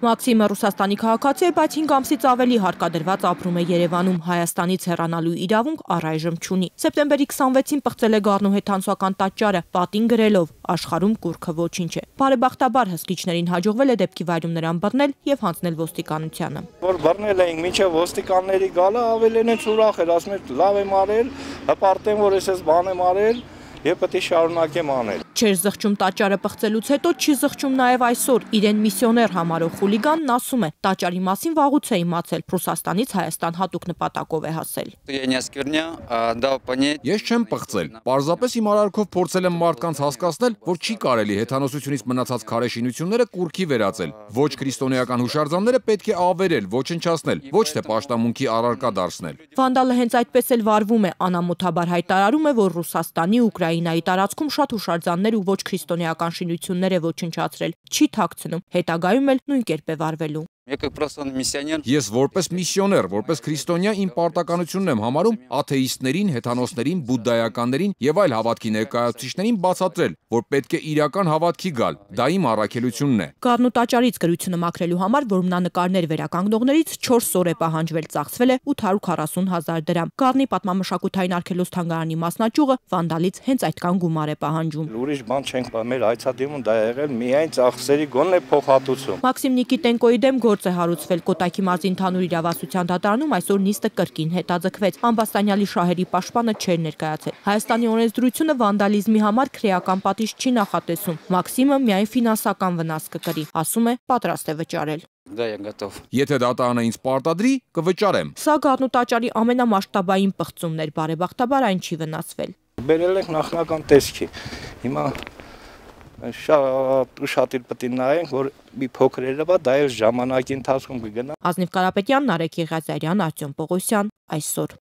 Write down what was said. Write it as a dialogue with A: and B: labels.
A: Մաքսիմը Ռուսաստանի քաղաքացի է, բայց 5 ամսից ավելի հարկադրված ապրում է Երևանում, Հայաստանից հեռանալու իրավունք առայժմ չունի։ Սեպտեմբերի 26-ին պղծել է Գառնուհեթանցուական տաճարը, պատին գրելով. աշխարհում կուրքը ոչինչ է։ Բարեբախտաբար հսկիչներին հաջողվել է դեպքի վայրում նրան բռնել եւ հանձնել ոստիկանությանը։
B: Որ բռնել էինք միջև ոստիկանների գալը ավելին է ուրախ էր, ասում էր լավ եմ արել, հպարտեմ որ ես բան եմ արել եւ պետք է շարունակեմ անել։
A: Չեր զղջում տաճարը պղծելուց հետո չի զղջում նաև այսօր։ Իրեն միսիոներ համարող խուլիգանն ասում է. տաճարի մասին վաղուց է իմացել, Ռուսաստանից Հայաստան հատուկ նպատակով է հասել։
C: Ես չեմ պղծել։ Պարզապես իմ արարքով փորձել եմ մարդկանց հասկացնել, որ չի կարելի հեթանոսությունից մնացած քարե շինությունները կուրքի վերածել։ Ոչ քրիստոնեական հուշարձանները պետք է ավերել, ոչնչացնել, ոչ թե պաշտամունքի առարկա դարձնել։
A: Վանդալը հենց այդպես էլ վարվում է, անամոթաբար հայտարարում է, որ Ռուսաստանի, Ուկրաինայի տարածքում շատ հուշարձաններ ու ոչ քրիստոնեական շինություններ է ոչնչացրել, չի թաքցնում, հետագայում էլ նույն կերպ է վարվելու։
C: Ես որպես միսիոներ, որպես քրիստոնյա իմ պարտականությունն եմ համարում աթեիստներին, հեթանոսներին, բուդդայականներին եւ այլ հավատքի ներկայացուցիչներին բացատրել, որ պետք է իրական հավատքի գալ։ Դա իմ առաքելությունն է։
A: Գառնու տաճարից գրությունը մաքրելու համար որմնանկարներ վերականգնողներից 4 օր է պահանջվել, ծախսվել է 840 հազար դրամ։ Գառնի պատմամշակութային արգելոց թանգարանի մասնաճյուղը վանդալից հենց այդքան գումար է պահանջում։
B: Ուրիշ բան չենք մեր հայցադիմում դա եղել միայն ծախսերի գոնե փոխհատուցում։
A: Մաքսիմ Նիկիտենկոյի դեմ գործ է հարուցվել Կոտայքի մարզի ընդհանուր իրավասության դատարանում այսօր նիստը կրկին հետաձգվեց։ Ամբաստանյալի շահերի պաշտպանը չէր ներկայացել։ Հայաստանի օրենսդրությունը վանդալիզմի համար քրեական պատիժ չի նախատեսում։ Մաքսիմը միայն ֆինանսական վնաս կկրի, ասում է, պատրաստ է վճարել։
C: Դա եմ գտով։ Եթե դատարանը ինձ պարտադրի, կվճարեմ։
A: Սա Գառնու տաճարի ամենամասշտաբային պղծումն էր, բարեբախտաբար այն չի վնասվել։
B: Բերել ենք նախնական տեսքի։ Հիմա շատ ուշադիր պետք է նայենք, որ մի փոքր երևա, դա էլ ժամանակի ընթացքում կգնա։
A: Ազնիվ Կարապետյան, Նարեկ Եղիազարյան, Արտյոմ Պողոսյան, այսօր